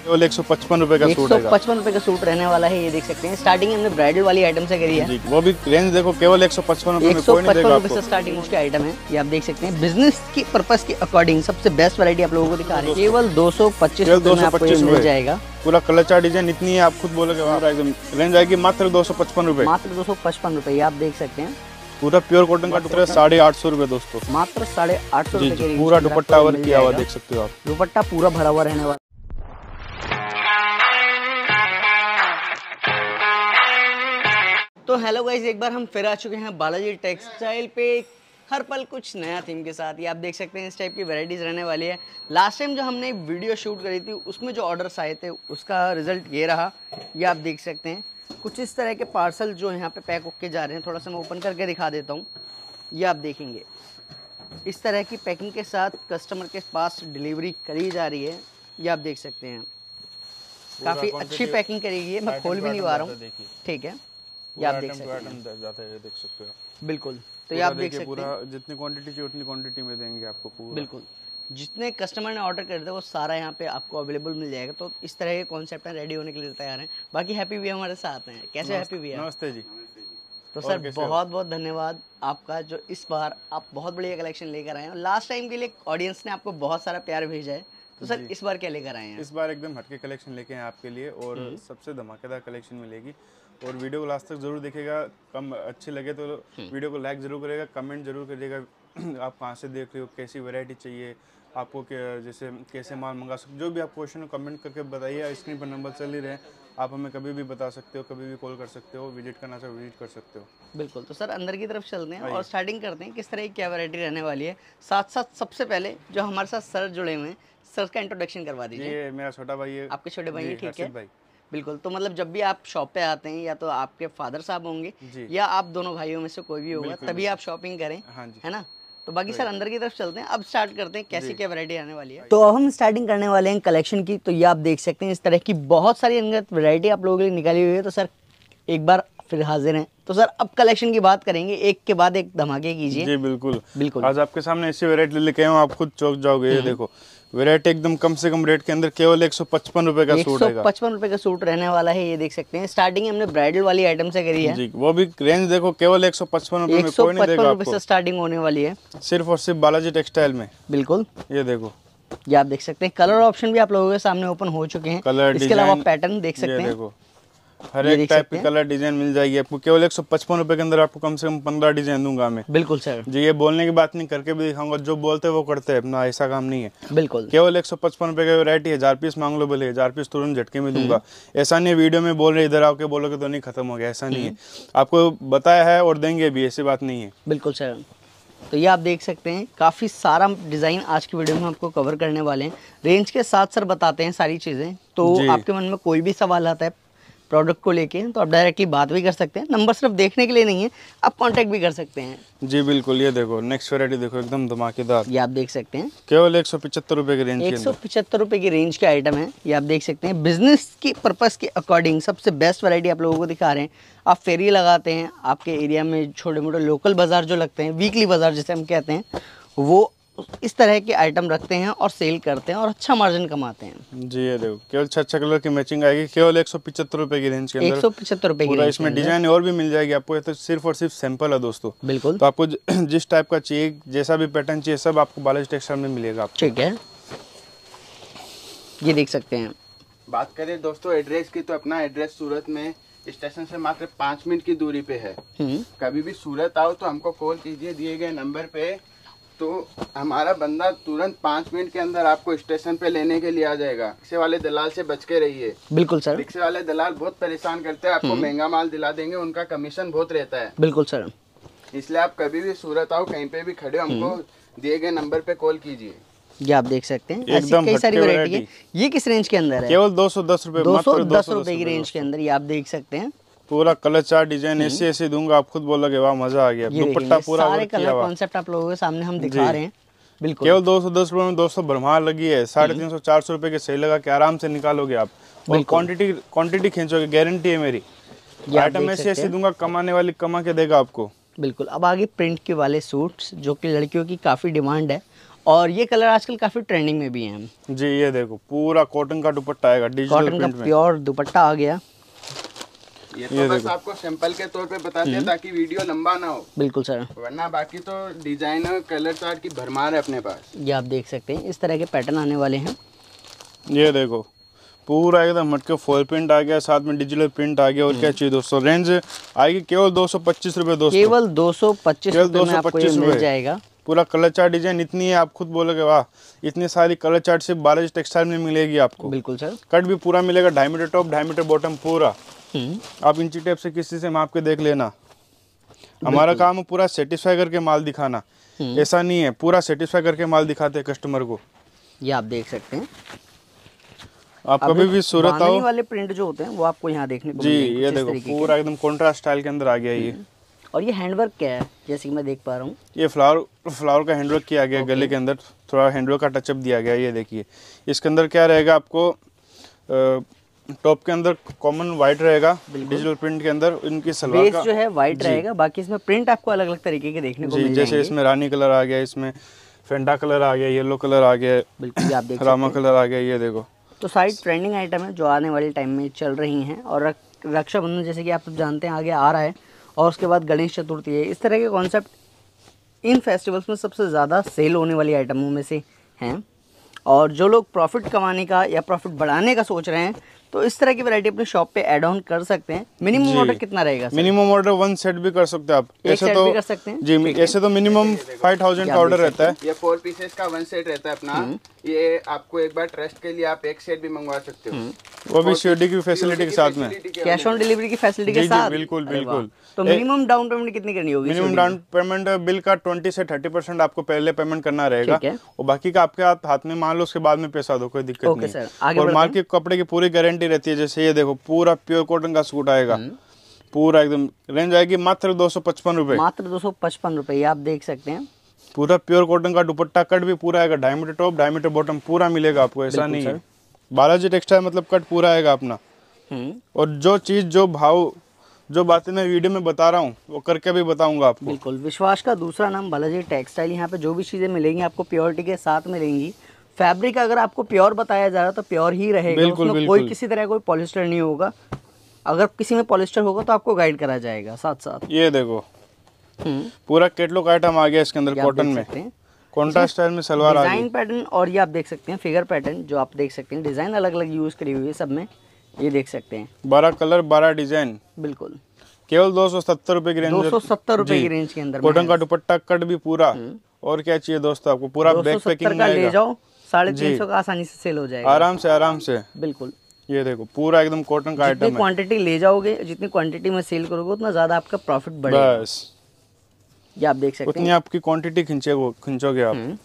केवल एक सौ पचपन रुपए का सूट है पचपन रुपए का सूट रहने वाला है ये देख सकते हैं। स्टार्टिंग हमने ब्राइडल वाली आइटम से करी है। जी वो भी रेंज देखो केवल एक सौ पचपन रुपए सौ स्टार्टिंग उसके आइटम है ये आप देख सकते हैं। बिज़नेस की पर्पस के अकॉर्डिंग सबसे बेस्ट वैरायटी आप लोगों को दिखा रहे हैं। केवल दो सौ पच्चीस केवल रुपए में आपको ये 225 मिल जाएगा। पूरा कलचा डिज़ाइन इतनी है आप खुद बोलोगे वाह एकदम रेंज आएगी मात्र दो सौ पचपन रुपए। मात्र दो सौ पचपन रुपए आप देख सकते हैं। पूरा प्योर कॉटन का टुकड़ा साढ़े आठ सौ रुपए दोस्तों। मात्र साढ़े आठ सौ पूरा दुपट्टा वर्क किया हुआ देख सकते हो आप। दुपट्टा पूरा भरा हुआ रहने वाला तो हेलो गाइज़ एक बार हम फिर आ चुके हैं बालाजी टेक्सटाइल पे। हर पल कुछ नया थीम के साथ। ये आप देख सकते हैं इस टाइप की वैरायटीज़ रहने वाली है। लास्ट टाइम जो हमने वीडियो शूट करी थी उसमें जो ऑर्डर्स आए थे उसका रिज़ल्ट ये रहा। ये आप देख सकते हैं। कुछ इस तरह के पार्सल जो यहाँ पे पैक होके जा रहे हैं थोड़ा सा मैं ओपन करके दिखा देता हूँ। ये आप देखेंगे। इस तरह की पैकिंग के साथ कस्टमर के पास डिलीवरी करी जा रही है। ये आप देख सकते हैं। काफ़ी अच्छी पैकिंग करेगी है। मैं खोल भी नहीं पा रहा हूँ। ठीक है। ये आप देख सकते हैं। जाता है देख सकते हो बिल्कुल। तो ये आप देख सकते पूरा जितनी क्वांटिटी चाहिए उतनी क्वांटिटी में देंगे आपको पूरा। बिल्कुल। जितने कस्टमर ने ऑर्डर करे थे वो सारा यहाँ पे आपको अवेलेबल मिल जाएगा। तो इस तरह के कॉन्सेप्ट हैं रेडी होने के लिए तैयार हैं। बाकी हैप्पी वी हमारे साथ हैं। कैसे हैप्पी वी नमस्ते जी। तो सर बहुत बहुत धन्यवाद आपका जो इस बार आप बहुत बढ़िया कलेक्शन लेकर आए हैं। लास्ट टाइम के लिए ऑडियंस ने आपको बहुत सारा प्यार भेजा है। तो सर इस बार क्या लेकर आए हैं इस बार एकदम हटके कलेक्शन लेके हैं आपके लिए और हम्म। सबसे धमाकेदार कलेक्शन मिलेगी और वीडियो को लास्ट तक ज़रूर देखेगा कम अच्छे लगे तो हम्म। वीडियो को लाइक ज़रूर करेगा कमेंट ज़रूर करिएगा आप कहाँ से देख रहे हो कैसी वैरायटी चाहिए आपको जैसे कैसे माल मंगा सकते जो भी आप क्वेश्चन कमेंट करके बताइए स्क्रीन पर नंबर चल ही रहे हैं आप हमें कभी भी बता सकते हो कभी भी कॉल कर सकते हो विज़िट करना चाहो विज़िट कर सकते हो। बिल्कुल तो सर अंदर की तरफ़ चलते हैं और स्टार्टिंग करते हैं किस तरह की क्या वैरायटी रहने वाली है। साथ साथ सबसे पहले जो हमारे साथ सर जुड़े हुए हैं सर का इंट्रोडक्शन करवा दीजिए। ये मेरा छोटा भाई है। आपके छोटे भाई ठीक है। भाई। बिल्कुल तो मतलब जब भी आप शॉप पे आते हैं या तो आपके फादर साहब होंगे या आप दोनों भाइयों में से कोई भी होगा तभी आप शॉपिंग करें हाँ है ना? तो बाकी सर अंदर की तरफ़ चलते हैं। अब स्टार्ट करते हैं कैसी क्या वैरायटी आने वाली है। तो अब हम स्टार्टिंग करने वाले हैं कलेक्शन की। तो ये आप देख सकते हैं इस तरह की बहुत सारी अनगत वैरायटी आप लोगों के लिए निकाली हुई है। तो सर एक बार फिर हाजिर हैं। तो सर अब कलेक्शन की बात करेंगे। एक के बाद एक धमाके कीजिए। जी बिल्कुल। बिल्कुल। आज आपके सामने ऐसी वैरायटी लेके आया हूँ। आप खुद चौक जाओगे ये देखो। वैरायटी एकदम कम से कम रेट के अंदर केवल एक सौ पचपन रुपए का सूट है पचपन रुपए का सूट रहने वाला है ये देख सकते हैं। स्टार्टिंग हमने ब्राइडल वाली आइटम से करी है। जी वो भी रेंज देखो केवल एक सौ पचपन रुपए में कोई नहीं देगा आपको। से स्टार्टिंग होने वाली है। सिर्फ़ और सिर्फ़ बालाजी टेक्सटाइल में। बिल्कुल। ये देखो। ये आप देख सकते हैं। कलर ऑप्शन भी आप लोगों के सामने ओपन हो चुके हैं। कलर इसके अलावा पैटर्न देख सकते हैं। देखो। हर एक टाइप की कलर डिज़ाइन मिल जाएगी आपको। केवल एक सौ पचपन रुपए के अंदर आपको कम से कम पंद्रह डिज़ाइन दूँगा मैं। बिल्कुल सर जी ये बोलने की बात नहीं करके भी दिखाऊँगा। जो बोलते हैं वो करते हैं अपना ऐसा काम नहीं है। बिल्कुल। केवल एक सौ पचपन रुपए की वैरायटी हज़ार पीस मांग लो बोले हज़ार पीस तुरंत झटके में दूँगा। हम्म। ऐसा नहीं है वीडियो में बोल रहे इधर आओ के बोलोगे तो नहीं खत्म हो गया। ऐसा नहीं है। हम्म। आपको बताया है और देंगे भी ऐसी बात नहीं है। बिल्कुल सर तो ये आप देख सकते हैं काफ़ी सारा डिज़ाइन आज की वीडियो में आपको कवर करने वाले हैं। रेंज के साथ सर बताते हैं सारी चीज़ें। तो आपके मन में कोई भी सवाल आता है प्रोडक्ट को लेके तो आप डायरेक्टली बात भी कर सकते हैं। नंबर सिर्फ़ देखने के लिए नहीं है आप कांटेक्ट भी कर सकते हैं। जी बिल्कुल ये देखो नेक्स्ट वैरायटी देखो एकदम धमाकेदार। ये आप देख सकते हैं। केवल एक सौ पिछहत्तर रुपए की रेंज के एक सौ पिछहत्तर रुपये की रेंज के आइटम है ये आप देख सकते हैं। बिज़नेस की पर्पस के अकॉर्डिंग सबसे बेस्ट वैरायटी आप लोगों को दिखा रहे हैं। आप फेरी लगाते हैं आपके एरिया में छोटे मोटे लोकल बाज़ार जो लगते हैं वीकली बाज़ार जिसे हम कहते हैं वो इस तरह के आइटम रखते हैं और सेल करते हैं और अच्छा मार्जिन कमाते हैं। जी ये देखो केवल छह छह कलर की मैचिंग आएगी केवल एक सौ पिछहत्तर रुपए की रेंज के एक सौ पिछहत्तर रुपये की इसमें डिज़ाइन और भी मिल जाएगी आपको ये तो सिर्फ़ और सिर्फ़ सैंपल है दोस्तों। बिल्कुल। तो आपको जिस टाइप का चाहिए जैसा भी पैटर्न चाहिए सब आपको बालाजी टेक्सटाइल में मिलेगा आपको। ठीक है। ये देख सकते हैं। बात करें दोस्तों एड्रेस की तो अपना एड्रेस सूरत में स्टेशन से मात्र पाँच मिनट की दूरी पे है। हम्म, कभी भी सूरत आओ तो हमको कॉल कीजिए दिए गए नंबर पे। तो हमारा बंदा तुरंत पाँच मिनट के अंदर आपको स्टेशन पे लेने के लिए आ जाएगा। रिक्शे वाले दलाल से बच के रहिए। बिल्कुल सर। रिक्शे वाले दलाल बहुत परेशान करते हैं आपको महँगा माल दिला देंगे उनका कमीशन बहुत रहता है। बिल्कुल सर। इसलिए आप कभी भी सूरत आओ कहीं पे भी खड़े हो हमको दिए गए नंबर पे कॉल कीजिए। ये आप देख सकते हैं। एकदम कई सारी वैरायटी। है। ये किस रेंज के अंदर है? केवल दो सौ दस रुपए दो सौ दस 210 रुपए की रेंज के अंदर ये आप देख सकते हैं। पूरा कलर चार डिज़ाइन ऐसे ऐसे दूँगा आप खुद बोलोगे वाह मज़ा आ गया। दुपट्टा पूरा सारे कलर कॉन्सेप्ट आप लोगों के सामने हम दिखा रहे हैं। बिल्कुल। केवल दो सौ दस रुपए में दोस्तों भरमार लगी है। साढ़े तीन सौ चार सौ रुपए के सही लगा के आराम से निकालोगे आप। और क्वांटिटी क्वांटिटी खींचोगे गारंटी है मेरी। आइटम ऐसे ऐसे दूँगा कमाने वाली कमा के देगा आपको। बिल्कुल। अब आगे प्रिंट के वाले सूट्स जो कि लड़कियों की काफ़ी डिमांड है और ये कलर आजकल काफ़ी ट्रेंडिंग में भी हैं। जी ये देखो पूरा कॉटन का दुपट्टा आएगा डिजिटल कॉटन का प्रिंट में। प्योर दुपट्टा आ गया। ये तो बस आपको सैंपल के तौर पे बताते हैं ताकि वीडियो लंबा ना हो। बिल्कुल सर। वरना बाकी तो डिज़ाइन और कलर चार्ट की भरमार है अपने पास। ये आप देख सकते हैं इस तरह के पैटर्न आने वाले हैं। ये देखो पूरा एकदम मटके फॉल प्रिंट आ गया साथ में डिजिटल प्रिंट आ गया और क्या चाहिए दोस्तों? रेंज आएगी केवल दो सौ पच्चीस रूपए दोस्तों। केवल दो सौ पच्चीस दो 225 मिल रुपए। जाएगा। पूरा कलर चार्ट डिज़ाइन इतनी है आप खुद बोलोगे वाह इतनी सारी कलर चार्ट सिर्फ़ बालाजी टेक्सटाइल में मिलेगी आपको। बिल्कुल सर। कट भी पूरा मिलेगा ढाई मीटर टॉप ढाई मीटर बॉटम पूरा। हम्म, आप इंची टेप से किसी से माप के देख लेना। हमारा काम है पूरा सेटिस्फाई करके माल दिखाना। हम्म। ऐसा नहीं है पूरा सेटिस्फाई करके माल दिखाते हैं कस्टमर को। ये आप देख सकते हैं। आप कभी भी सूरत आओ। वाले प्रिंट जो होते हैं वो आपको यहाँ देखने को जी ये देखो पूरा एकदम कॉन्ट्रास्ट स्टाइल के अंदर आ गया ये। और ये हैंडवर्क क्या है जैसे कि मैं देख पा रहा हूँ। ये फ्लावर फ्लावर का हैंडवर्क किया गया गले के अंदर। थोड़ा हैंडवर्क का टचअप दिया गया ये देखिए। इसके अंदर क्या रहेगा आपको टॉप के अंदर कॉमन वाइट रहेगा डिजिटल प्रिंट के अंदर इनकी सलवार बेस का जो है वाइट रहेगा बाकी इसमें प्रिंट आपको अलग अलग तरीके के देखने को मिल जैसे इसमें रानी कलर आ गया इसमें फेंडा कलर आ गया येलो कलर आ गया बिल्कुल आप देख रामा कलर आ गया ये देखो। तो सारी ट्रेंडिंग आइटम है जो आने वाले टाइम में चल रही हैं और रक- रक्षाबंधन जैसे कि आप सब जानते हैं आगे आ रहा है और उसके बाद गणेश चतुर्थी है। इस तरह के कॉन्सेप्ट इन फेस्टिवल्स में सबसे ज़्यादा सेल होने वाली आइटमों में से हैं। और जो लोग प्रॉफिट कमाने का या प्रॉफिट बढ़ाने का सोच रहे हैं तो इस तरह की वैरायटी अपने शॉप पे ऐड ऑन कर सकते हैं। मिनिमम ऑर्डर कितना रहेगा मिनिमम ऑर्डर वन सेट भी कर सकते हैं आप। एक ऐसे तो कर सकते हैं? जी ऐसे तो मिनिमम फाइव थाउज़ेंड का ऑर्डर रहता है। ये फोर पीसेस का वन सेट रहता है अपना। ये आपको एक बार ट्रस्ट के लिए आप एक सेट भी मंगवा सकते हो। वो भी सीडी की फैसिलिटी के साथ में। कैश ऑन डिलीवरी की फैसिलिटी के साथ? बिल्कुल, बिल्कुल। तो मिनिमम डाउन पेमेंट कितनी करनी होगी मिनिमम डाउन पेमेंट बिल का ट्वेंटी से थर्टी परसेंट आपको पहले पेमेंट करना रहेगा। और बाकी का आपके हाथ में मान लो उसके बाद में पैसा दो कोई दिक्कत नहीं सर, और माल के कपड़े की पूरी गारंटी रहती है जैसे ये देखो पूरा प्योर कॉटन का सूट आएगा। हम्म। पूरा एकदम रेंज आएगी मात्र दो सौ पचपन रुपए। मात्र दो सौ पचपन आप देख सकते हैं। पूरा प्योर कॉटन का दुपट्टा कट भी पूरा आएगा ढाई मीटर टॉप ढाई मीटर बॉटम पूरा मिलेगा आपको ऐसा नहीं है। बालाजी टेक्सटाइल मतलब कट पूरा आएगा अपना। हम्म। और जो चीज़ जो भाव जो बातें मैं वीडियो में बता रहा हूँ वो करके भी बताऊँगा आपको। बिल्कुल विश्वास का दूसरा नाम बालाजी टेक्सटाइल यहाँ पे जो भी चीज़ें मिलेंगी आपको प्योरिटी के साथ मिलेंगी फैब्रिक अगर आपको प्योर बताया जा रहा है तो प्योर ही रहेगा। बिल्कुल, उसमें बिल्कुल। कोई किसी तरह कोई पॉलिस्टर नहीं होगा। अगर किसी में पॉलिस्टर होगा तो आपको गाइड करा जाएगा साथ साथ ये देखो। हम्म। पूरा केटलॉग आइटम आ गया इसके अंदर कॉटन में। कॉन्ट्रास्ट स्टाइल में सलवार आ डिज़ाइन पैटर्न और ये आप देख सकते हैं फिगर पैटर्न जो आप देख सकते हैं। डिज़ाइन अलग अलग यूज़ करी हुई है सब में ये देख सकते हैं। बारह कलर बारह डिज़ाइन बिल्कुल। केवल दो सौ सत्तर रुपए की रेंज दो सौ सत्तर रुपये जी। की रेंज के अंदर कॉटन का दुपट्टा कट भी पूरा। और क्या चाहिए दोस्तों आपको? पूरा बैक पैकिंग का ले जाओ। साढ़े तीन सौ का आसानी से सेल हो जाएगा। आराम से आराम से। बिल्कुल। ये देखो पूरा एकदम कॉटन का आइटम है। क्वांटिटी ले जाओगे जितनी क्वांटिटी में सेल करोगे उतना ज़्यादा आपका प्रॉफिट बढ़ेगा। बस। ये आप देख सकते हैं। उतनी आपकी क्वांटिटी खींचे खींचोगे आप। हम्म।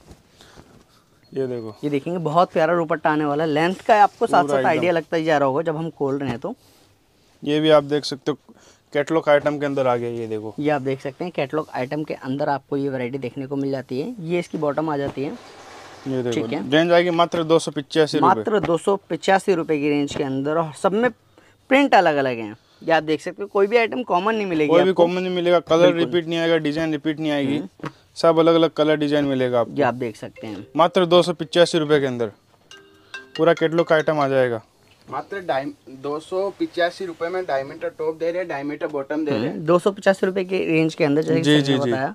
ये देखो। ये देखेंगे बहुत प्यारा दुपट्टा आने वाला है। लेंथ का आपको साथ साथ आइडिया लगता ही जा रहा होगा जब हम खोल रहे हैं तो। ये भी आप देख सकते हो कैटलॉग आइटम के अंदर आ गया ये देखो। ये आप देख सकते हैं कैटलॉग आइटम के अंदर आपको ये वैरायटी देखने को मिल जाती है। ये इसकी बॉटम आ जाती है। ये देखो ठीक है। रेंज आएगी मात्र दो सौ पिचासी मात्र दो सौ पिचासी रुपये की रेंज के अंदर और सब में प्रिंट अलग अलग हैं। ये आप देख सकते हो कोई भी आइटम कॉमन नहीं मिलेगी कोई भी कॉमन नहीं मिलेगा कलर रिपीट नहीं आएगा डिज़ाइन रिपीट नहीं आएगी। सब अलग अलग कलर डिज़ाइन मिलेगा आपको। आप देख सकते हैं। मात्र दो सौ पिचासी रुपये के अंदर। पूरा कैटलॉग का आइटम आ जाएगा। मात्र दो सौ पिचासी रुपए में डायमीटर टॉप दे रहे हैं डायमीटर बॉटम दे रहे हैं। दो सौ पचासी रुपये की रेंज के अंदर जैसे जी, जी, जी। बताया।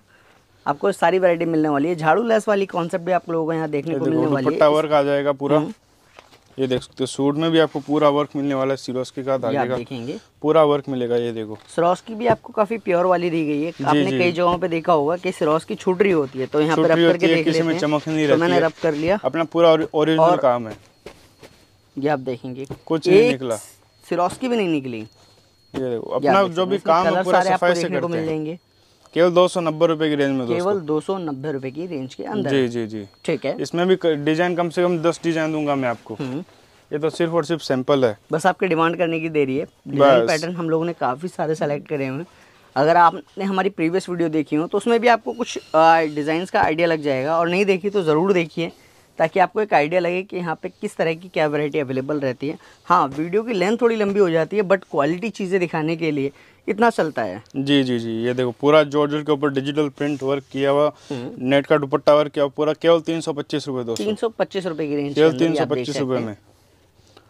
आपको सारी वैरायटी मिलने वाली है। झाड़ू लेस वाली कॉन्सेप्ट भी आप लोगों को यहाँ देखने को मिलने वाली है। वर्क आ जाएगा पूरा। ये देख सकते हो सूट में भी आपको पूरा वर्क मिलने वाला है सिरोस्की का धागे का। देखेंगे। पूरा वर्क मिलेगा ये देखो। सिरोस की भी आपको काफ़ी प्योर वाली दी गई है। जी, आपने कई जगहों पे देखा होगा कि सिरोस की छुट रही होती है तो यहाँ पे रब करके देख लेते हैं। चमक नहीं तो रहती मैंने रब कर लिया। अपना पूरा ओरिजिनल काम है। ये आप देखेंगे। कुछ नहीं निकला। सिरोस की भी नहीं निकली। ये देखो अपना जो भी काम है पूरा सफ़ाई से करते हैं। केवल दो सौ नब्बे रुपए की रेंज में केवल दो सौ नब्बे रुपए की रेंज के अंदर। जी जी जी। ठीक है। इसमें भी डिज़ाइन कम से कम दस डिज़ाइन दूँगा मैं आपको। हम्म। ये तो सिर्फ़ और सिर्फ़ सैंपल है। बस आपके डिमांड करने की देरी है। डिज़ाइन पैटर्न हम लोगों ने काफ़ी सारे सेलेक्ट करे हुए हैं। अगर आपने हमारी प्रीवियस वीडियो देखी हो तो उसमें भी आपको कुछ डिज़ाइन का आइडिया लग जाएगा। और नहीं देखी तो ज़रूर देखिए। ताकि आपको एक आइडिया लगे कि यहाँ पे किस तरह की क्या वैरायटी अवेलेबल रहती है। हाँ वीडियो की लेंथ थोड़ी लंबी हो जाती है बट क्वालिटी चीज़ें दिखाने के लिए इतना चलता है। जी जी जी ये देखो पूरा जॉर्जेट के ऊपर डिजिटल प्रिंट वर्क किया हुआ हम्म। नेट का दुपट्टा वर्क किया हुआ पूरा केवल तीन सौ पच्चीस रुपये दोस्तों। तीन सौ पच्चीस रुपए की रेंज केवल तीन सौ पच्चीस रुपये में।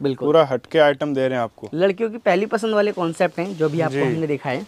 बिल्कुल। पूरा हटके आइटम दे रहे हैं आपको। लड़कियों की पहली पसंद वाले कॉन्सेप्ट हैं जो भी आपको हमने दिखाए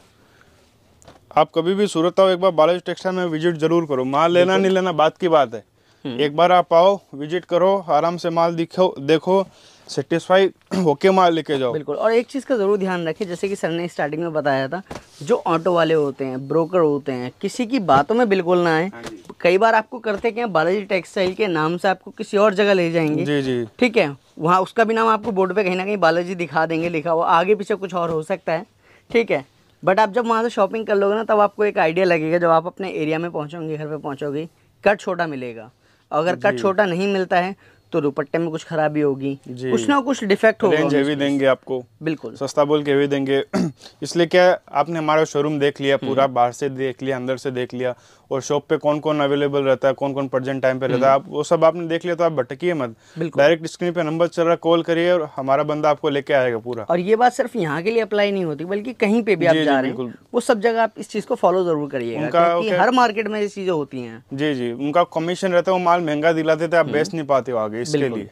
आप कभी भी सूरत आओ एक बार बालाजी टेक्सटाइल में विज़िट ज़रूर करो। माल लेना नहीं लेना बात की बात है। हम्म। एक बार आप आओ विज़िट करो आराम से माल दिखो देखो सेटिस्फाई होके माल लेके जाओ। बिल्कुल और एक चीज़ का ज़रूर ध्यान रखें जैसे कि सर ने स्टार्टिंग में बताया था जो ऑटो वाले होते हैं ब्रोकर होते हैं किसी की बातों में बिल्कुल ना आए। हाँ कई बार आपको करते क्या बालाजी टेक्सटाइल के नाम से आपको किसी और जगह ले जाएँगे। जी जी। ठीक है वहाँ उसका भी नाम आपको बोर्ड पे कहीं ना कहीं बालाजी दिखा देंगे लिखा हुआ आगे पीछे कुछ और हो सकता है। ठीक है बट आप जब वहाँ से शॉपिंग कर लोगे ना तब आपको एक आइडिया लगेगा जब आप अपने एरिया में पहुँचोगे घर पे पहुँचोगे कट छोटा मिलेगा। अगर कट छोटा नहीं मिलता है तो दुपट्टे में कुछ खराबी होगी। कुछ ना कुछ डिफेक्ट होगा रेंज हेवी देंगे आपको। बिल्कुल। सस्ता बोल के भी देंगे। इसलिए क्या आपने हमारा शोरूम देख लिया पूरा बाहर से देख लिया अंदर से देख लिया और शॉप पे कौन कौन अवेलेबल रहता है कौन कौन प्रेजेंट टाइम पे रहता है आप वो सब आपने देख लिया तो आप भटकिए मत। डायरेक्ट स्क्रीन पे नंबर चल रहा है कॉल करिए और हमारा बंदा आपको लेके आएगा पूरा। और ये बात सिर्फ़ यहाँ के लिए अप्लाई नहीं होती बल्कि कहीं पे भी आप जी, रहे हैं वो सब जगह आप इस चीज़ को फॉलो ज़रूर करिएगा क्योंकि हर मार्केट में ये चीज़ें होती हैं। जी जी उनका कमीशन रहता है वो माल महँगा दिलाते थे आप बेच नहीं पाते हो आगे इसके लिए।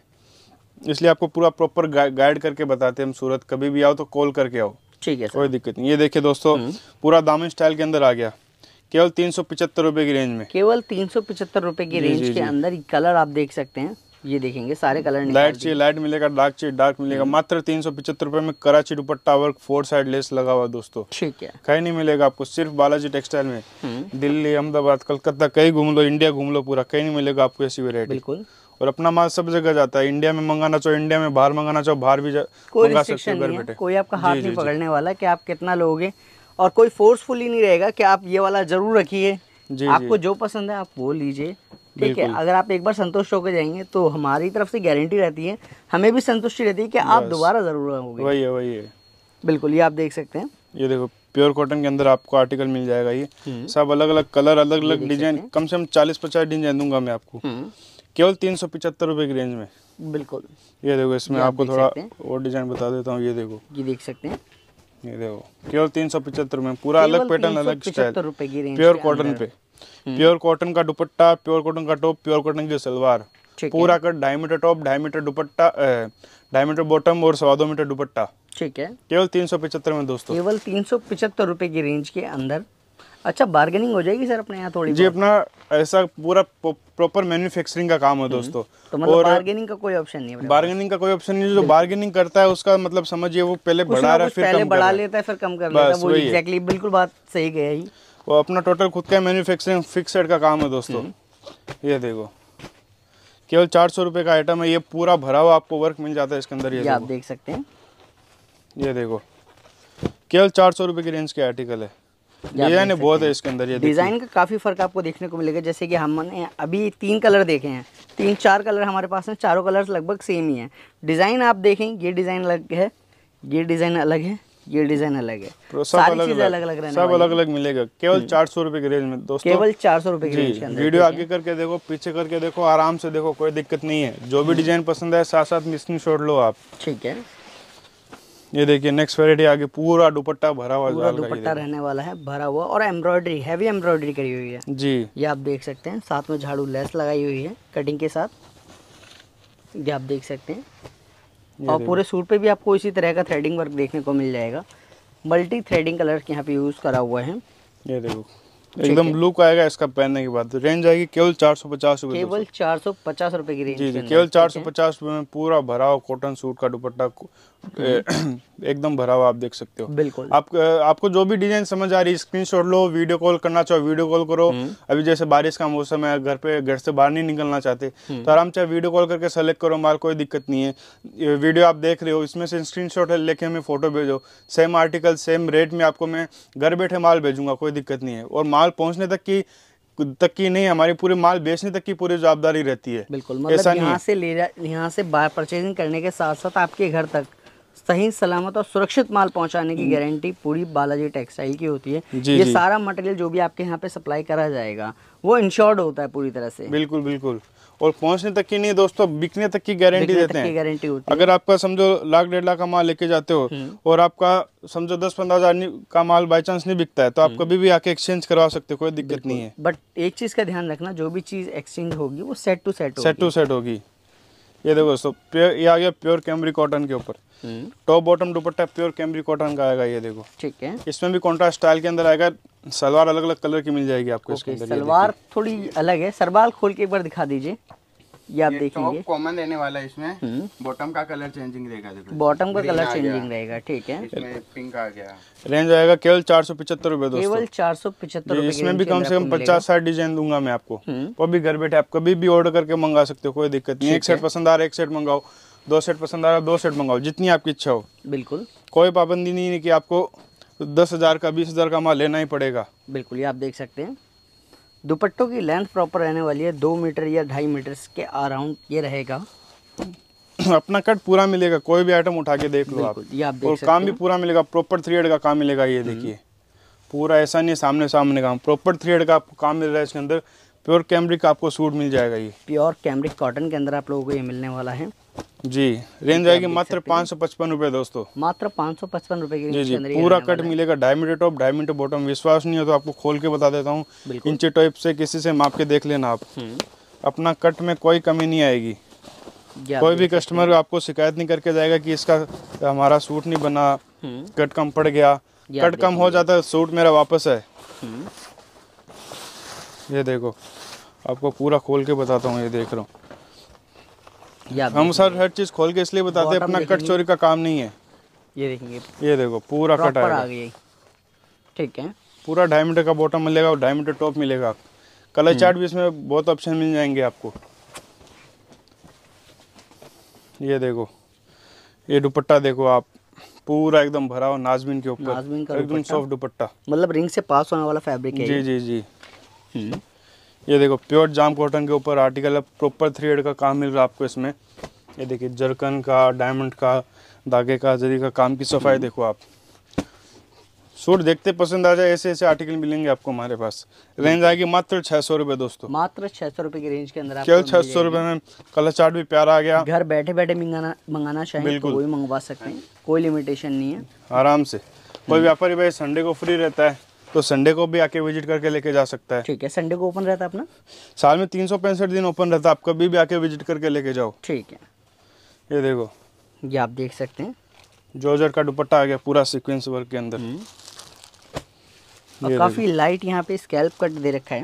इसलिए आपको पूरा प्रॉपर गाइड करके बताते हैं हम सूरत कभी भी आओ तो कॉल करके आओ। ठीक है कोई दिक्कत नहीं। ये देखिए दोस्तों पूरा दामन स्टाइल के अंदर आ गया। केवल तीन सौ पिछहत्तर रुपये की रेंज में। केवल तीन सौ पिछहत्तर रुपए की रेंज के अंदर कलर आप देख सकते हैं। ये देखेंगे सारे कलर लाइट चाहिए लाइट मिलेगा डार्क चाहिए डार्क मिलेगा। मात्र तीन सौ पिछहत्तर रुपये में Karachi dupatta work four side lace लगा हुआ दोस्तों। ठीक है। कहीं नहीं मिलेगा आपको सिर्फ़ बालाजी टेक्सटाइल में। हम्म, दिल्ली अहमदाबाद कलकत्ता कहीं घूम लो इंडिया घूम लो पूरा कहीं नहीं मिलेगा आपको ऐसी वेरायटी बिल्कुल। और अपना माल सब जगह जाता है इंडिया में मंगाना चाहो इंडिया में बाहर मंगाना चाहो बाहर भी मंगा सकते हो घर बैठे। कोई आपका हाथ नहीं पकड़ने वाला कि आप कितना लोगे और कोई फोर्सफुली नहीं रहेगा कि आप ये वाला ज़रूर रखिए। आपको जो। पसंद है आप वो लीजिए। ठीक है अगर आप एक बार संतुष्ट होकर जाएँगे तो हमारी तरफ़ से गारंटी रहती है हमें भी संतुष्टि रहती है कि आप दोबारा ज़रूर आओगे वही है वही है। बिल्कुल ये आप देख सकते हैं। ये देखो प्योर कॉटन के अंदर आपको आर्टिकल मिल जाएगा ये। सब अलग अलग कलर अलग अलग डिज़ाइन कम से कम चालीस पचास डिज़ाइन दूँगा मैं आपको। हम्म, केवल तीन सौ पिछहत्तर रुपये की रेंज में। बिल्कुल। ये देखो इसमें आपको थोड़ा और डिज़ाइन बता देता हूँ ये देखो। ये देख सकते हैं। ये देखो केवल तीन सौ पिछहत्तर में पूरा अलग पैटर्न अलग स्टाइल 375 रुपए की रेंज प्योर कॉटन पे। प्योर कॉटन का दुपट्टा प्योर कॉटन का टॉप प्योर कॉटन की सलवार। पूरा कट ढाई मीटर टॉप ढाई मीटर दुपट्टा ढाई मीटर बॉटम और सवा दो मीटर दुपट्टा। ठीक है। केवल तीन सौ पिछहत्तर में दोस्तों। केवल तीन सौ पिछहत्तर रुपए की रेंज के अंदर अच्छा बार्गेनिंग हो जाएगी सर अपने यहाँ थोड़ी जी अपना ऐसा पूरा प्रॉपर मैन्युफैक्चरिंग का काम है दोस्तों। तो मतलब और बार्गेनिंग का कोई ऑप्शन नहीं है बार्गेनिंग का कोई ऑप्शन नहीं है। जो बार्गेनिंग करता है उसका मतलब समझिए वो पहले बढ़ा रहा है फिर पहले बढ़ा लेता है फिर कम कर लेता है। वो एग्जैक्टली बिल्कुल बात सही गया ही वो अपना टोटल खुद का मैन्युफैक्चरिंग फिक्स का काम है दोस्तों। हम्म। ये देखो। केवल चार सौ रुपये का आइटम है ये पूरा भरा हुआ आपको वर्क मिल जाता है इसके अंदर ये आप देख। सकते हैं। ये देखो। केवल चार सौ रुपये की रेंज के आर्टिकल है। डिज़ाइन बहुत है इसके अंदर ये डिज़ाइन का काफ़ी फ़र्क आपको देखने को मिलेगा जैसे कि हमने अभी तीन कलर देखे हैं। तीन चार कलर हमारे पास हैं चारों कलर्स लगभग सेम ही हैं। डिज़ाइन आप देखें ये डिज़ाइन अलग है ये डिज़ाइन अलग है ये डिज़ाइन अलग है। सब सारी अलग चीज़ें अलग अलग अलग रहने सब अलग अलग मिलेगा। केवल चार सौ रुपये की रेंज में दोस्तों। केवल चार सौ रुपये की रेंज के अंदर वीडियो आगे करके देखो पीछे करके देखो आराम से देखो कोई दिक्कत नहीं है। जो हम्म। भी डिज़ाइन पसंद है साथ साथ मिसनी शॉट लो आप। ठीक है। ये देखिए नेक्स्ट वेराइटी आगे पूरा दुपट्टा भरा हुआ पूरा दुपट्टा रहने वाला है भरा हुआ और एम्ब्रॉयडरी हैवी एम्ब्रॉयडरी करी हुई है। जी। ये आप देख सकते हैं साथ में झाड़ू लेस लगाई हुई है कटिंग के साथ। ये आप देख सकते हैं। और पूरे सूट पे भी आपको इसी तरह का थ्रेडिंग वर्क देखने को मिल जाएगा। मल्टी थ्रेडिंग कलर यहाँ पे यूज़ करा हुआ है। ये देखो। एकदम लुक आएगा इसका पहनने के बाद। रेंज आएगी केवल चार सौ पचास रूपए केवल चार सौ पचास रूपए की रेंज जी जी केवल चार सौ पचास रुपये में पूरा भरा हुआ कॉटन सूट का दुपट्टा एकदम भरा हुआ आप देख सकते हो। बिल्कुल। आप आपको जो भी डिज़ाइन समझ आ रही है स्क्रीनशॉट लो वीडियो कॉल करना चाहो वीडियो कॉल करो। हम्म। अभी जैसे बारिश का मौसम है घर पे घर से बाहर नहीं निकलना चाहते हम्म। तो आराम से वीडियो कॉल करके सेलेक्ट करो माल कोई दिक्कत नहीं है। वीडियो आप देख रहे हो इसमें से स्क्रीनशॉट लेके हमें फ़ोटो भेजो। सेम आर्टिकल सेम रेट में आपको मैं घर बैठे माल भेजूँगा कोई दिक्कत नहीं है। और माल पहुँचने तक की तक की नहीं हमारी पूरे माल बेचने तक की पूरी जवाबदारी रहती है। बिल्कुल मतलब नहीं यहाँ से ले जा यहाँ से बाहर परचेजिंग करने के साथ साथ आपके घर तक। सही सलामत और सुरक्षित माल पहुँचाने की गारंटी पूरी बालाजी टेक्सटाइल की होती है। जी, ये जी। सारा मटेरियल जो भी आपके यहाँ पे सप्लाई करा जाएगा वो इंश्योर्ड होता है पूरी तरह से। बिल्कुल बिल्कुल। और पहुँचने तक की नहीं दोस्तों बिकने तक की गारंटी देते हैं। गारंटी होती अगर आपका समझो लाख डेढ़ लाख का माल लेके जाते हो हम्म। और आपका समझो दस पंद्रह हज़ार का माल बाई चांस नहीं बिकता है तो हम्म। आप कभी भी आके एक्सचेंज करवा सकते हो कोई दिक्कत नहीं है। है बट एक चीज़ का ध्यान रखना जो भी चीज़ एक्सचेंज होगी वो set to set set to set होगी। ये देखो दोस्तों प्योर ये आ गया प्योर कैमरी कॉटन के ऊपर। हम्म, top bottom dupatta pure cambric cotton का आएगा ये देखो। ठीक है। इसमें भी कॉन्ट्रास्ट स्टाइल के अंदर आएगा सलवार अलग अलग कलर की मिल जाएगी आपको इसके अंदर सलवार थोड़ी अलग है। सलवार खोल के एक बार दिखा दीजिए। ये आप देखेंगे। कॉमन रहने वाला है इसमें। हम्म। बॉटम का कलर चेंजिंग रहेगा बॉटम का कलर चेंजिंग रहेगा ठीक है। इसमें पिंक आ गया। रेंज आएगा केवल चार सौ पचहत्तर रूपए दोस्तों। केवल चार सौ पचहत्तर इसमें भी कम से कम पचास साठ डिज़ाइन दूँगा मैं आपको। हम्म। वो भी घर बैठे आप कभी भी ऑर्डर करके मंगा सकते हो कोई दिक्कत नहीं। एक सेट पसंद आ रहा है एक सेट मंगाओ। दो सेट पसंद आ रहा है दो सेट मंगाओ जितनी आपकी इच्छा हो। बिल्कुल। कोई पाबंदी नहीं है कि आपको दस हज़ार का बीस हज़ार का माल लेना ही पड़ेगा। बिल्कुल ये आप देख सकते हैं। दुपट्टों की लेंथ प्रॉपर रहने वाली है दो मीटर या ढाई मीटर के अराउंड ये रहेगा। अपना कट पूरा मिलेगा कोई भी आइटम उठा के देख लो आप। ये आप और देख सकते काम भी पूरा मिलेगा प्रॉपर थ्री का काम मिलेगा ये देखिए। पूरा ऐसा नहीं सामने सामने काम। प्रॉपर थ्री का आपको काम मिल रहा है इसके अंदर। प्योर कैमरिक आपको सूट मिल जाएगा ये। प्योर कैमरिक कॉटन के अंदर आप लोगों को ये मिलने वाला है। जी रेंज आएगी मात्र पाँच सौ पचपन रुपये दोस्तों। मात्र पाँच सौ पचपन रुपए की जी जी पूरा कट मिलेगा ढाई मीटर टॉप ढाई मीटर बॉटम विश्वास नहीं हो तो आपको खोल के बता देता हूँ। इंची टाइप से किसी से माप के देख लेना आप। हम्म, अपना कट में कोई कमी नहीं आएगी। कोई भी कस्टमर आपको शिकायत नहीं करके जाएगा कि इसका हमारा सूट नहीं बना हम्म, कट कम पड़ गया। कट कम हो जाता है सूट मेरा वापस है हम्म, ये देखो आपको पूरा खोल के बताता हूँ ये देख रहा हूँ। हम सर हर चीज़ खोल के इसलिए बताते हैं अपना कट चोरी का काम नहीं है। ये देखेंगे। ये देखो पूरा कट आ गई ठीक है। पूरा ढाई मीटर का बॉटम मिलेगा और ढाई मीटर टॉप मिलेगा कलर चार्ट भी इसमें बहुत ऑप्शन मिल जाएँगे आपको। ये देखो ये दुपट्टा देखो आप। पूरा एकदम भरा हुआ नाजमीन के ऊपर। एकदम सॉफ्ट दुपट्टा। मतलब रिंग से पास होने वाला फैब्रिक है जी जी जी। हम्म, ये देखो प्योर जाम कॉटन के ऊपर आर्टिकल है प्रॉपर थ्रेड का काम मिल रहा है आपको इसमें। ये देखिए जरकन का डायमंड का धागे का जरी का काम की सफ़ाई हम्म। देखो आप। सूट देखते पसंद आ जाए ऐसे ऐसे आर्टिकल मिलेंगे आपको हमारे पास। रेंज आएगी मात्र छः सौ रुपये दोस्तों। मात्र छह सौ रुपए की रेंज के अंदर केवल मिल छः सौ रुपये में कलर चार्ट भी प्यारा आ गया। घर बैठे बैठे मंगाना मंगाना चाहें तो बिल्कुल। वही मंगवा सकते हैं कोई लिमिटेशन नहीं है। आराम से। कोई व्यापारी भाई संडे को फ्री रहता है। तो संडे को भी आके विज़िट करके लेके जा सकता है। ठीक है संडे को ओपन रहता है अपना? साल में तीन सौ पैंसठ दिन ओपन रहता है आप कभी भी आके विज़िट करके लेके जाओ। ठीक है। ये देखो। ये आप देख सकते हैं। जॉर्जर का दुपट्टा आ गया पूरा सीक्वेंस वर्क के अंदर। हम्म। और काफ़ी लाइट यहाँ पे स्कैल्प कट दे रखा है।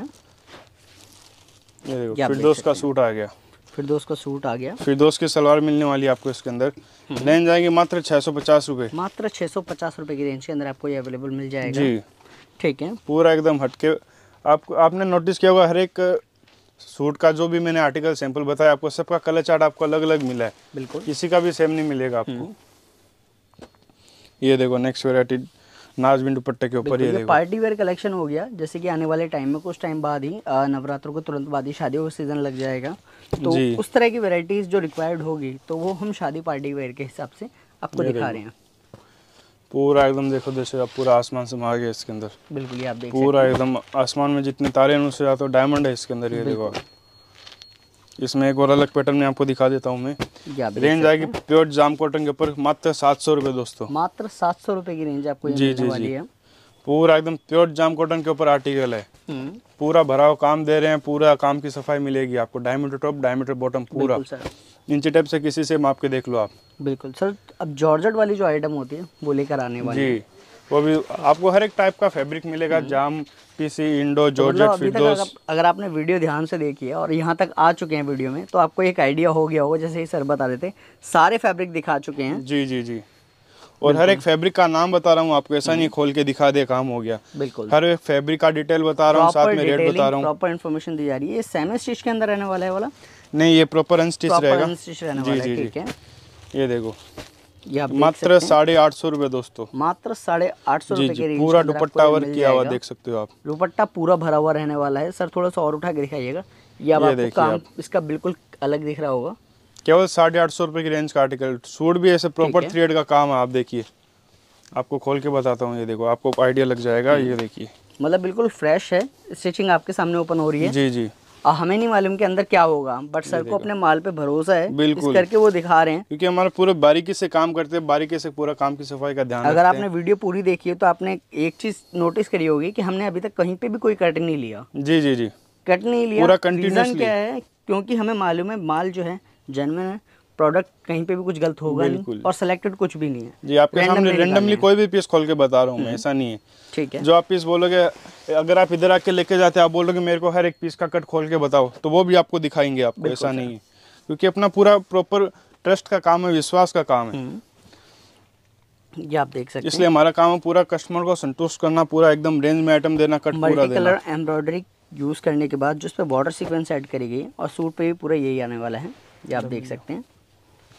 ये देखो फिरदोस का सूट आ गया। फिर दोस्त का सूट आ गया। फिरदोस की सलवार मिलने वाली है आपको इसके अंदर। हम्म। रेंज आएगी मात्र छः सौ पचास रुपये मात्र छः सौ पचास रुपये की रेंज के अंदर आपको ये अवेलेबल मिल जाएगा। जी। ठीक है। पूरा एकदम हटके। आप आपने नोटिस किया होगा हर एक सूट का जो भी मैंने आर्टिकल सैंपल बताया आपको सबका कलर चार्ट आपको अलग अलग मिला है। बिल्कुल। किसी का भी सेम नहीं मिलेगा आपको। हम्म। ये देखो नेक्स्ट वेराइटी नाजबिन दुपट्टे के ऊपर ये ये देखो। पार्टी वेयर कलेक्शन हो गया। जैसे कि आने वाले टाइम में कुछ टाइम बाद ही नवरात्रों को तुरंत बाद ही शादियों का सीज़न लग जाएगा। तो उस तरह की वैरायटीज जो रिक्वायर्ड होगी तो वो हम शादी पार्टी वेयर के हिसाब से आपको दिखा। रहे हैं। पूरा एकदम देखो जैसे आप पूरा आसमान से आ गया इसके अंदर। बिल्कुल ये आप देख पूरा एकदम आसमान में जितने तारे हैं उनसे ज़्यादा डायमंड है इसके अंदर ये देखो इसमें एक और अलग पैटर्न में आपको दिखा देता हूँ मैं। रेंज आएगी प्योर जाम कॉटन के ऊपर मात्र सात सौ रुपये दोस्तों। मात्र सात सौ रुपये की रेंज आपको जी, जी, जी। पूरा एकदम प्योर जाम कॉटन के ऊपर आर्टिकल है। हम्म, पूरा भरा हुआ काम दे रहे हैं पूरा काम की सफ़ाई मिलेगी आपको। डायमीटर टॉप डायमीटर बॉटम पूरा। इंची टाइप से किसी से माप के देख लो आप। बिल्कुल सर अब जॉर्जेट वाली जो आइटम होती है वो लेकर आने वाली जी। वो भी आपको हर एक टाइप का फैब्रिक मिलेगा जाम पीसी इंडो जॉर्जेट तक अगर, अगर आपने वीडियो ध्यान से देखी है और यहाँ तक आ चुके हैं वीडियो में तो आपको एक आइडिया हो गया होगा जैसे ही सर बता देते सारे फैब्रिक दिखा चुके हैं। जी जी जी। और हर एक फैब्रिक का नाम बता रहा हूँ आपको ऐसा नहीं खोल के दिखा दे काम हो गया। बिल्कुल। हर एक फैब्रिक का डिटेल बता रहा हूँ साथ में रेट बता रहा हूँ। प्रॉपर इन्फॉर्मेशन दी जा रही है। ये सेमी स्टिच के अंदर रहने वाला है वाला? नहीं ये प्रॉपर अनस्टिच रहेगा। जी जी ठीक है। जी ये देखो। ये आप मात्र साढ़े आठ सौ रूपए दोस्तों। मात्र साढ़े आठ सौ रुपए पूरा दुपट्टा वर्क किया हुआ देख सकते हो आप। दुपट्टा पूरा भरा हुआ रहने वाला है। सर थोड़ा सा और उठा के दिखाइएगा। ये अब आपको काम इसका बिल्कुल अलग दिख रहा होगा। केवल साढ़े आठ सौ रुपये की रेंज का आर्टिकल सूट भी ऐसे प्रॉपर। थ्रेड का काम है आप देखिए। आपको खोल के बताता हूँ ये देखो आपको आइडिया लग जाएगा ये देखिए। मतलब बिल्कुल फ्रेश है स्टिचिंग आपके सामने ओपन हो रही है। जी जी। और हमें नहीं मालूम कि अंदर क्या होगा बट सर को अपने माल पे भरोसा है बिल्कुल। इस करके वो दिखा रहे हैं। क्योंकि हमारा पूरे बारीकी से काम करते हैं बारीकी से पूरा काम की सफ़ाई का ध्यान अगर रखते आपने वीडियो पूरी देखी है तो आपने एक चीज़ नोटिस करी होगी कि हमने अभी तक कहीं पे भी कोई कट नहीं लिया। जी जी जी। कट नहीं लिया। पूरा क्या है? क्योंकि हमें मालूम है माल जो है जन्म है प्रोडक्ट कहीं पे भी कुछ गलत होगा नहीं और सिलेक्टेड कुछ भी नहीं है। जी आपके सामने रेंडमली कोई भी पीस खोल के बता रहा हूँ मैं ऐसा नहीं है। ठीक है। जो आप पीस बोलोगे अगर आप इधर आके लेके जाते हैं आप बोलोगे मेरे को हर एक पीस का कट खोल के बताओ तो वो भी आपको दिखाएँगे आपको ऐसा नहीं है। क्योंकि अपना पूरा प्रॉपर ट्रस्ट का काम है विश्वास का काम है। ये आप देख सकते हैं। इसलिए हमारा काम है पूरा कस्टमर को संतुष्ट करना पूरा एकदम रेंज में आइटम देना कट पूरा देना। कलर एम्ब्रॉयडरी यूज़ करने के बाद जो उस पर बॉर्डर सीक्वेंस ऐड करी गई है और सूट पे भी पूरा यही आने वाला है। ये आप देख सकते हैं।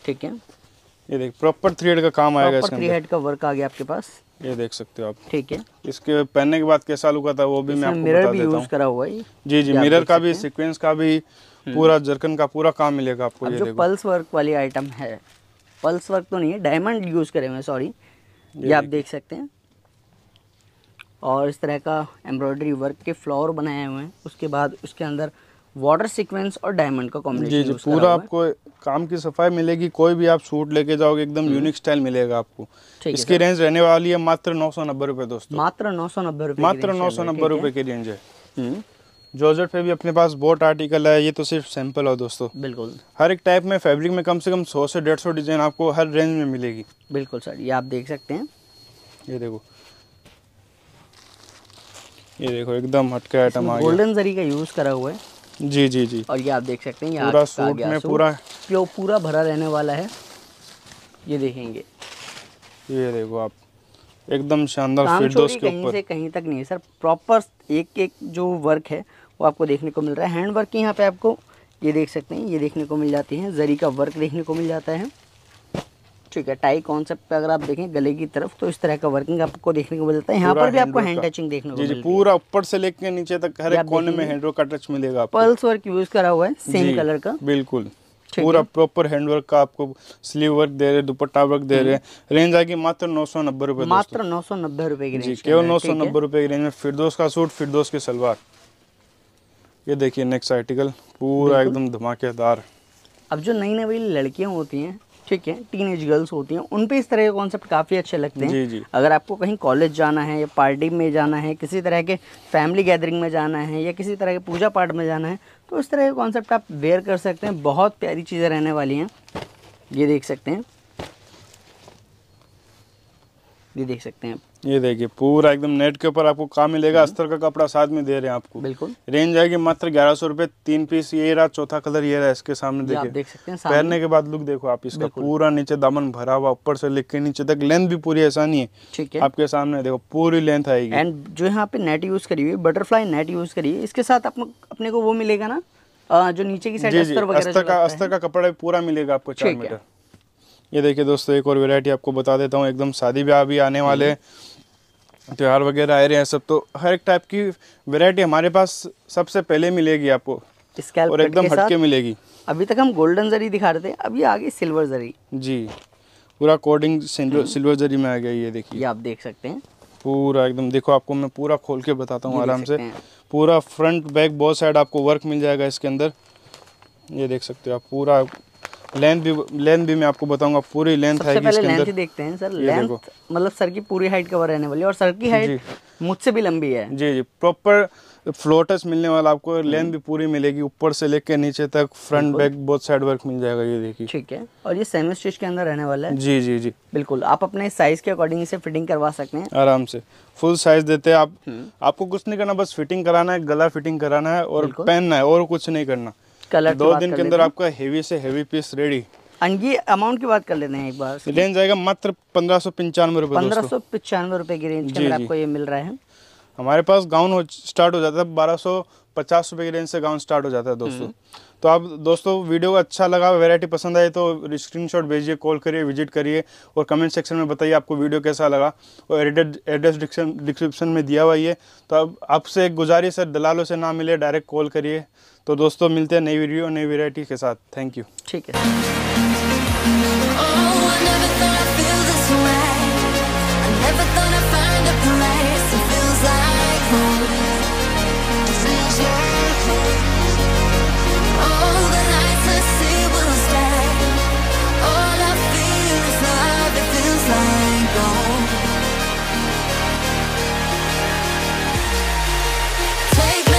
ठीक है। ये देख प्रॉपर थ्रेड का काम आएगा प्रॉपर इसके थ्री हेड का वर्क आ गया आपके पास। ये देख सकते हो आप। ठीक है। इसके पहनने के बाद कैसा लुक आता है वो भी मैं आपको मिरर भी यूज़ करा हुआ है। जी जी मिरर का भी सीक्वेंस का भी पूरा जरकन का पूरा काम मिलेगा आपको ये जो पल्स वर्क वाली आइटम है पल्स वर्क तो नहीं है डायमंड यूज़ करे हुए सॉरी ये आप देख। सकते हैं। और इस तरह का एम्ब्रॉयडरी वर्क के फ्लोर बनाए हुए हैं। उसके बाद उसके अंदर वाटर सीक्वेंस और डायमंड का जी कॉम्बिनेशन जी यूज़ पूरा आपको काम की सफ़ाई मिलेगी कोई भी आप सूट लेके जाओगे एकदम यूनिक स्टाइल मिलेगा आपको। इसकी रेंज रहने वाली है मात्र नौ सौ नब्बे रुपये दोस्तों। मात्र नौ सौ नब्बे रुपये मात्र नौ सौ नब्बे रुपये की रेंज है। हम्म, जॉर्जेट पे भी अपने पास बहुत आर्टिकल है ये तो सिर्फ़ सैंपल है दोस्तों। बिल्कुल। हर एक टाइप में फैब्रिक में कम से कम सौ से डेढ़ सौ डिज़ाइन आपको हर रेंज में मिलेगी। बिल्कुल सर ये आप देख सकते हैं। ये देखो। ये देखो एकदम हटके आइटम आ गया। गोल्डन जरी का यूज़ करा हुआ है। जी जी जी। और ये आप देख सकते हैं यहाँ पूरा सूट में पूरा। प्यो पूरा भरा रहने वाला है ये देखेंगे। ये देखो आप एकदम शानदार के कहीं ऊपर। से कहीं तक नहीं है सर। प्रॉपर एक एक जो वर्क है वो आपको देखने को मिल रहा है। हैंड वर्क यहाँ पे आपको ये देख सकते हैं ये देखने को मिल जाती है। जरी का वर्क देखने को मिल जाता है। ठीक है टाई कॉन्सेप्ट पे अगर आप देखें गले की तरफ़ तो इस तरह का वर्किंग आपको देखने को मिल जाता है। यहाँ पर भी आपको हैंड टचिंग देखने को मिलती है। पूरा ऊपर से लेके नीचे तक हर एक कोने में। हैंडवर्क का टच मिलेगा पल्स वर्क यूज़ करा हुआ है सेम कलर का। बिल्कुल। पूरा। प्रॉपर हैंडवर्क का आपको स्लीव वर्क दे रहे दुपट्टा वर्क दे रहे। रेंज आएगी मात्र नौ सौ नब्बे हम्म। मात्र नौ सौ नब्बे रुपए की रेंज केवल नौ सौ नब्बे रुपये की रेंज में फिरदोस का सूट फिरदोस की सलवार। ये देखिए नेक्स्ट आर्टिकल पूरा एकदम धमाकेदार। अब जो नई नई लड़कियाँ होती हैं ठीक है टीन एज गर्ल्स होती हैं उन पे इस तरह के कॉन्सेप्ट काफ़ी अच्छे लगते हैं। जी, जी। अगर आपको कहीं कॉलेज जाना है या पार्टी में जाना है किसी तरह के फैमिली गैदरिंग में जाना है या किसी तरह के पूजा पाठ में जाना है तो इस तरह के कॉन्सेप्ट आप वेयर कर सकते हैं। बहुत प्यारी चीज़ें रहने वाली हैं ये देख सकते हैं। ये देख सकते हैं ये देखिए पूरा एकदम नेट के ऊपर आपको काम मिलेगा। अस्तर का कपड़ा साथ में दे रहे हैं आपको। बिल्कुल। रेंज आएगी मात्र ग्यारह सौ रुपये तीन पीस ये रहा चौथा कलर ये रहा इसके सामने आप देखिए। देख सकते हैं पहनने के बाद लुक देखो आप इसका। पूरा नीचे दामन भरा हुआ ऊपर से लेके नीचे तक लेंथ भी पूरी ऐसा नहीं है। ठीक है। आपके सामने देखो पूरी लेंथ आएगी। एंड जो यहाँ पे नेट यूज़ करी हुई बटरफ्लाई नेट यूज़ करी है इसके साथ अपने को वो मिलेगा ना? जो नीचे की साइड अस्तर वगैरह अस्तर का अस्तर का कपड़ा पूरा मिलेगा आपको चार मीटर। ये देखिए दोस्तों एक और वैरायटी आपको बता देता हूँ एकदम शादी ब्याह भी आने वाले हैं त्योहार वगैरह आ रहे हैं सब तो हर एक टाइप की वैरायटी हमारे पास सबसे पहले मिलेगी आपको और एकदम हटके मिलेगी। अभी तक हम गोल्डन जरी दिखा रहे थे अभी आगे सिल्वर जरी जी पूरा कोडिंग सिल्वर जरी में आ गया ये देखिए। आप देख सकते हैं। पूरा एकदम देखो आपको मैं पूरा खोल के बताता हूँ आराम से। पूरा फ्रंट बैक बहुत साइड आपको वर्क मिल जाएगा इसके अंदर। ये देख सकते हो आप पूरा लेंथ भी लेंथ भी मैं आपको बताऊँगा पूरी लेंथ पहले ही अंदर देखते हैं सर लेंथ मतलब सर की पूरी हाइट कवर रहने वाली है और सर की हाइट मुझसे भी लंबी है। जी जी। प्रॉपर फ्लोटस मिलने वाला आपको लेंथ भी पूरी मिलेगी ऊपर से लेके नीचे तक फ्रंट बैक बहुत साइड वर्क मिल जाएगा ये देखिए। ठीक है। और ये सेमी स्टिच के अंदर रहने वाला है? जी जी जी। बिल्कुल। आप अपने साइज़ के अकॉर्डिंग इसे फिटिंग करवा सकते हैं। आराम से। फुल साइज़ देते हैं आप। हम्म। आपको कुछ नहीं करना बस फिटिंग कराना है गला फिटिंग कराना है और पहनना है और कुछ नहीं करना। कलर दो दिन के अंदर आपका हेवी से हेवी पीस रेडी अंगी अमाउंट की बात कर लेते हैं एक बार। रेंज आएगा मात्र पंद्रह सौ पंचानवे रूपए पंद्रह सौ पचानवे रूपए की रेंज के अंदर आपको ये मिल रहा है। हमारे पास गाउन हो स्टार्ट हो जाता है बारह सौ पचास रूपए की रेंज से गाउन स्टार्ट हो जाता है दोस्तों। हम्म। तो आप दोस्तों, वीडियो अच्छा लगा वैरायटी पसंद आई तो स्क्रीनशॉट भेजिए कॉल करिए विज़िट करिए और कमेंट सेक्शन में बताइए आपको वीडियो कैसा लगा। और एड्रेस डिस्क्रिप्शन में दिया हुआ ही है। तो अब आपसे एक गुजारिश सर दलालों से ना मिले डायरेक्ट कॉल करिए। तो दोस्तों, मिलते हैं नई वीडियो नई वेरायटी के साथ। थैंक यू ठीक है।